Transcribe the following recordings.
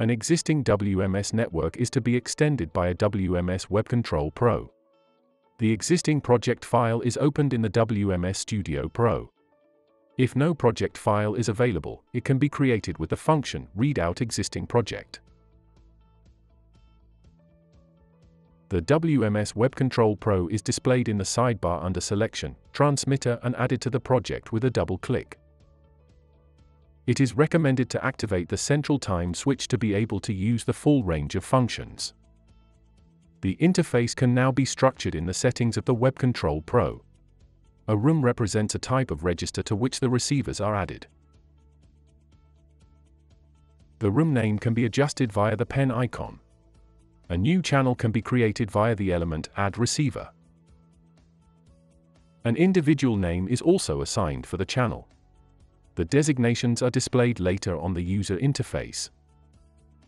An existing WMS network is to be extended by a WMS Web Control Pro. The existing project file is opened in the WMS Studio Pro. If no project file is available, it can be created with the function read out existing project. The WMS Web Control Pro is displayed in the sidebar under Selection, Transmitter and added to the project with a double click. It is recommended to activate the central time switch to be able to use the full range of functions. The interface can now be structured in the settings of the Web Control Pro. A room represents a type of register to which the receivers are added. The room name can be adjusted via the pen icon. A new channel can be created via the element Add Receiver. An individual name is also assigned for the channel. The designations are displayed later on the user interface.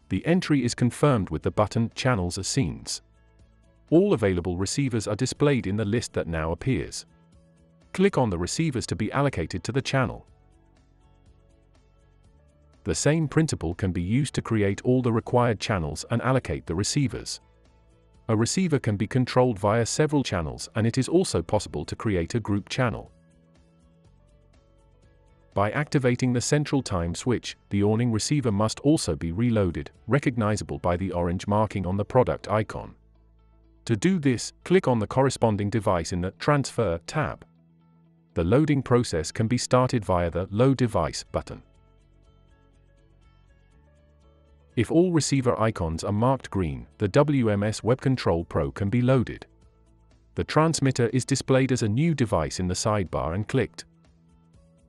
The entry is confirmed with the button Channels as Scenes. All available receivers are displayed in the list that now appears. Click on the receivers to be allocated to the channel. The same principle can be used to create all the required channels and allocate the receivers. A receiver can be controlled via several channels and it is also possible to create a group channel. By activating the central time switch, the awning receiver must also be reloaded, recognizable by the orange marking on the product icon. To do this, click on the corresponding device in the Transfer tab. The loading process can be started via the Load Device button. If all receiver icons are marked green, the WMS Web Control Pro can be loaded. The transmitter is displayed as a new device in the sidebar and clicked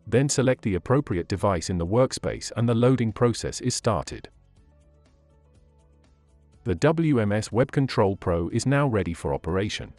then select the appropriate device in the workspace and the loading process is started. The WMS Web Control Pro is now ready for operation.